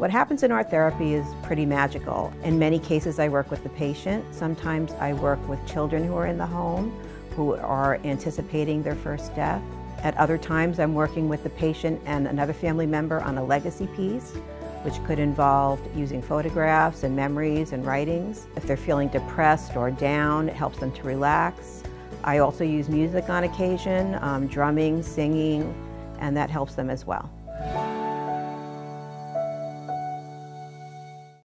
What happens in art therapy is pretty magical. In many cases, I work with the patient. Sometimes I work with children who are in the home who are anticipating their first death. At other times, I'm working with the patient and another family member on a legacy piece, which could involve using photographs and memories and writings. If they're feeling depressed or down, it helps them to relax. I also use music on occasion, um, drumming, singing, and that helps them as well.